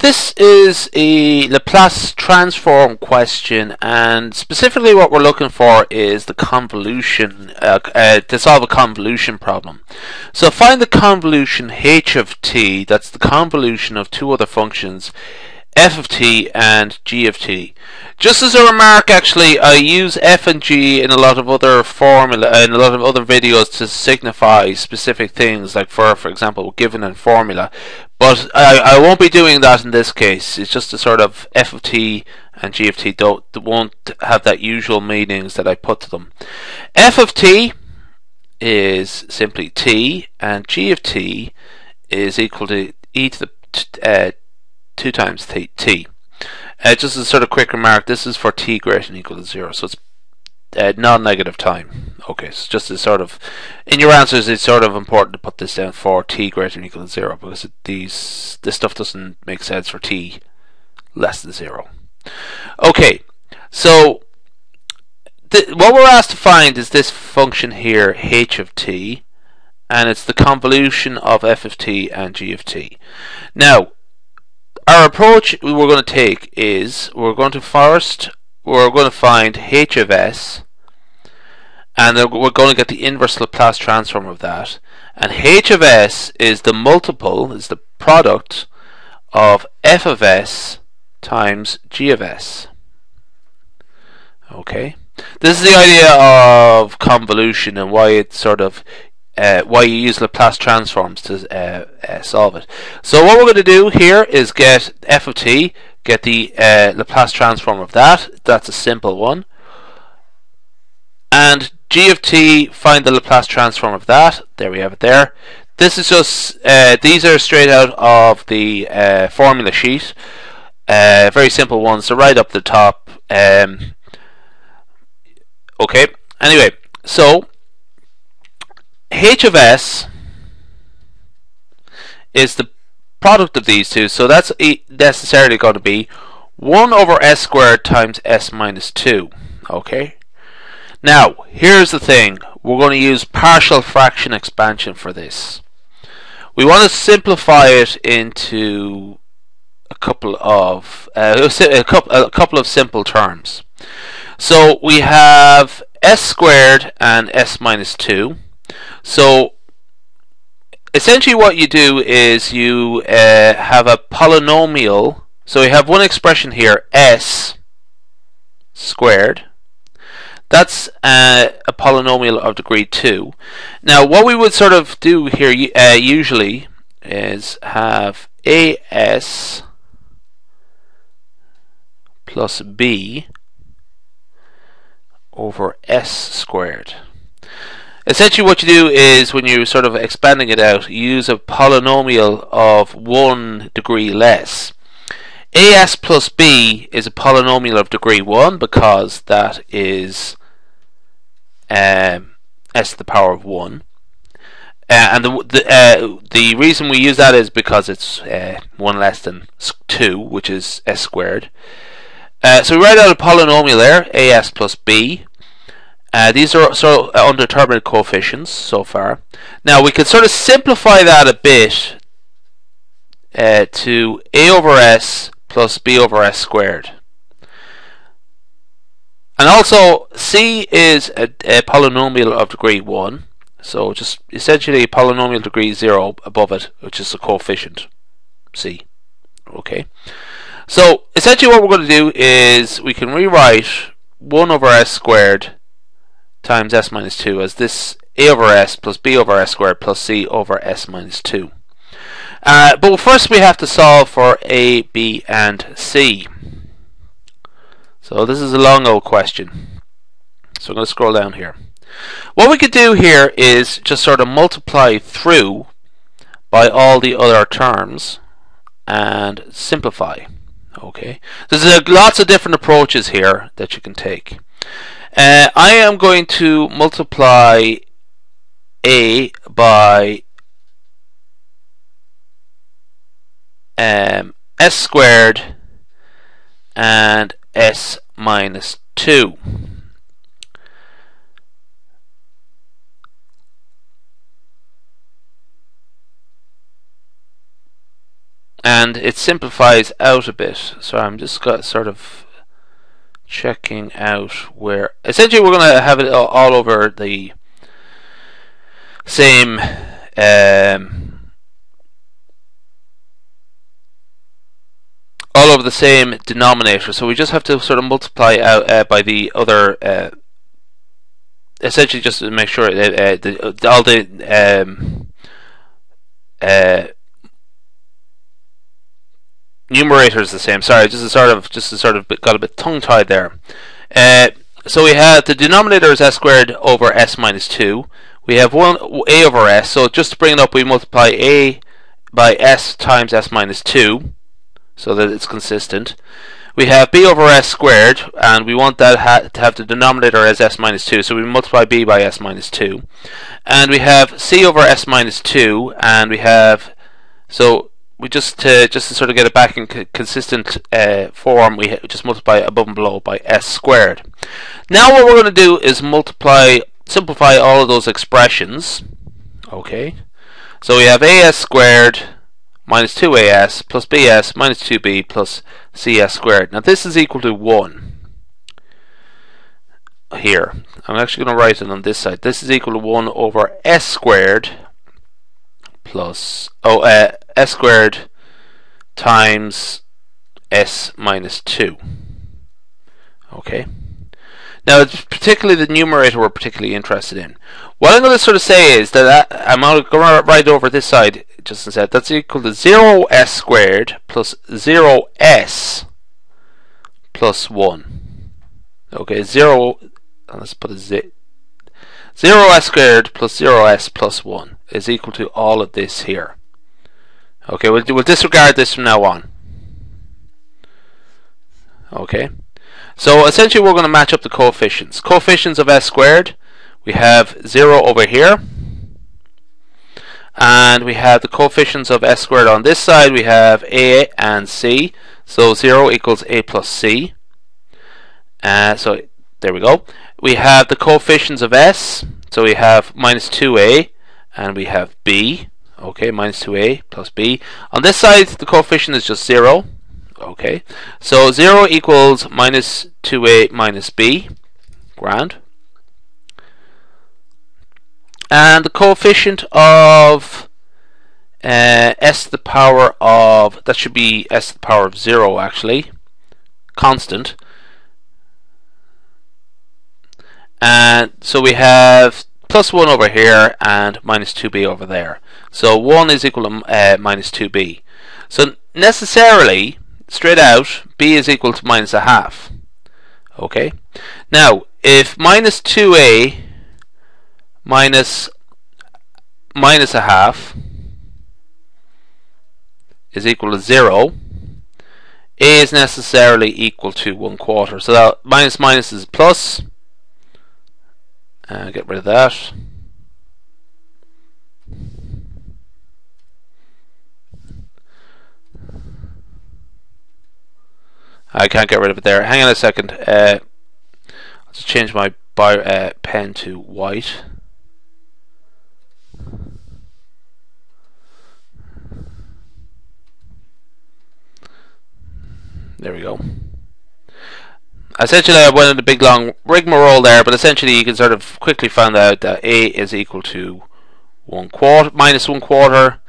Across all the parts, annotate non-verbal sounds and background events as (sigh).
This is a Laplace transform question and specifically what we're looking for is the convolution, uh, uh, to solve a convolution problem. So find the convolution h of t, that's the convolution of two other functions f of t and g of t. Just as a remark, actually, I use f and g in a lot of other formula, in a lot of other videos to signify specific things, like for, for example, given and formula. But I, I won't be doing that in this case. It's just a sort of f of t and g of t don't won't have that usual meanings that I put to them. f of t is simply t, and g of t is equal to e to the uh, 2 times t. t. Uh, just a sort of quick remark, this is for t greater than equal to 0, so it's uh, non-negative time. Okay, so just as sort of, in your answers, it's sort of important to put this down for t greater than equal to 0, because it, these this stuff doesn't make sense for t less than 0. Okay, so what we're asked to find is this function here, h of t, and it's the convolution of f of t and g of t. Now, our approach we're going to take is we're going to first we're going to find h of s and we're going to get the inverse Laplace transform of that. And h of s is the multiple is the product of f of s times g of s. Okay. This is the idea of convolution and why it's sort of uh, why you use Laplace transforms to uh, uh, solve it. So what we're going to do here is get f of t, get the uh, Laplace transform of that. That's a simple one. And g of t, find the Laplace transform of that. There we have it there. This is just, uh, these are straight out of the uh, formula sheet. very simple ones, so right up the top. Um, okay, anyway, so h of s is the product of these two, so that's necessarily going to be 1 over s squared times s minus 2. Okay? Now, here's the thing. We're going to use partial fraction expansion for this. We want to simplify it into a couple of uh, (laughs) a, couple, a couple of simple terms. So we have s squared and s minus 2 so essentially what you do is you uh, have a polynomial. So we have one expression here, s squared. That's uh, a polynomial of degree 2. Now what we would sort of do here uh, usually is have as plus b over s squared. Essentially what you do is when you're sort of expanding it out, you use a polynomial of one degree less. AS plus B is a polynomial of degree 1 because that is um, s to the power of 1. Uh, and the the, uh, the reason we use that is because it's uh, 1 less than 2, which is s squared. Uh, so we write out a polynomial there, as plus b, uh, these are sort of undetermined coefficients so far. Now we can sort of simplify that a bit uh, to a over s plus b over s squared. And also c is a, a polynomial of degree 1. So just essentially a polynomial degree 0 above it, which is the coefficient c. Okay. So essentially what we're going to do is we can rewrite 1 over s squared times s minus 2 as this a over s plus b over s squared plus c over s minus 2. Uh, but first we have to solve for a, b and c. So this is a long old question. So I'm going to scroll down here. What we could do here is just sort of multiply through by all the other terms and simplify. Okay, there's uh, lots of different approaches here that you can take. Uh, I am going to multiply a by um, s squared and s minus 2. and it simplifies out a bit. So I'm just got sort of checking out where essentially we're going to have it all over the same um, all over the same denominator. So we just have to sort of multiply out uh, by the other uh, essentially just to make sure that uh, the, all the um, uh, numerator is the same. Sorry, just a sort of just a sort of got a bit tongue tied there. Uh, so we have the denominator is s squared over s minus two. We have one a over s. So just to bring it up, we multiply a by s times s minus two, so that it's consistent. We have b over s squared, and we want that ha to have the denominator as s minus 2, so we multiply b by s minus 2. And we have c over s minus 2, and we have, so we just to just to sort of get it back in consistent uh, form, we just multiply above and below by s squared. Now what we're going to do is multiply, simplify all of those expressions. Okay, so we have as squared minus 2as plus bs minus 2b plus cs squared. Now this is equal to 1 here. I'm actually going to write it on this side. This is equal to 1 over s squared plus oh uh, s squared times s minus 2 okay. Now it's particularly the numerator we're particularly interested in. What I'm going to sort of say is that I'm going to write over this side just instead that's equal to 0 s squared plus 0 s plus 1 okay 0 let's put a z 0 s squared plus 0 s plus 1 is equal to all of this here. Okay, we'll, we'll disregard this from now on. Okay, so essentially we're going to match up the coefficients. Coefficients of s squared, we have 0 over here. And we have the coefficients of s squared on this side, we have a and c. So 0 equals a plus c. Uh, so there we go. We have the coefficients of s. So we have minus 2a and we have b. Okay minus 2a plus b. On this side the coefficient is just 0 okay. So 0 equals minus 2a minus b. Grand. And the coefficient of uh, s to the power of that should be s to the power of 0 actually. Constant. And so we have plus 1 over here and minus 2b over there. So 1 is equal to uh, minus 2b. So necessarily, straight out, b is equal to minus a half. Okay. Now, if minus 2a minus minus a half is equal to 0, a is necessarily equal to 1 quarter. So that minus minus is plus, uh, get rid of that. I can't get rid of it there. Hang on a second. Uh, just change my uh, pen to white. There we go essentially I went in a big long rigmarole there, but essentially you can sort of quickly find out that A is equal to one quarter minus one quarter,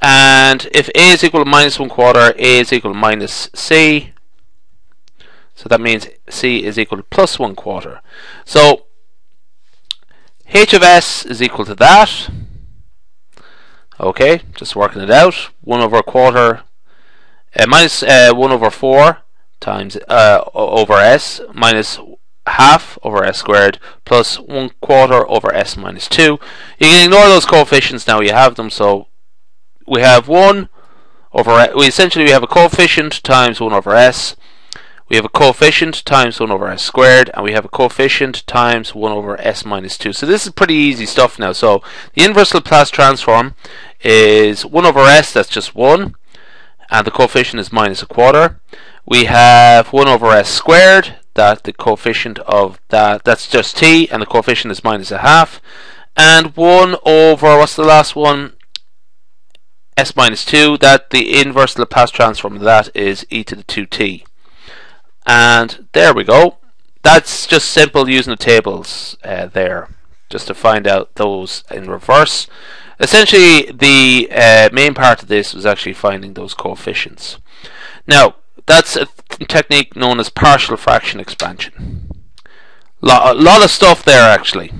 and if A is equal to minus one quarter, A is equal to minus C. So that means C is equal to plus one quarter. So H of S is equal to that. Okay, just working it out. 1 over a quarter, uh, minus, uh, 1 over 4 times uh, over s minus half over s squared plus 1 quarter over s minus 2. You can ignore those coefficients now you have them so we have 1 over we essentially we have a coefficient times 1 over s we have a coefficient times 1 over s squared and we have a coefficient times 1 over s minus 2 so this is pretty easy stuff now so the inverse Laplace transform is 1 over s that's just 1 and the coefficient is minus a quarter we have 1 over s squared that the coefficient of that that's just t and the coefficient is minus a half and 1 over what's the last one s minus 2, that the inverse Laplace transform of that is e to the 2t. And there we go. That's just simple using the tables uh, there, just to find out those in reverse. Essentially, the uh, main part of this was actually finding those coefficients. Now, that's a technique known as partial fraction expansion. a lot of stuff there, actually.